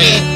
Yeah.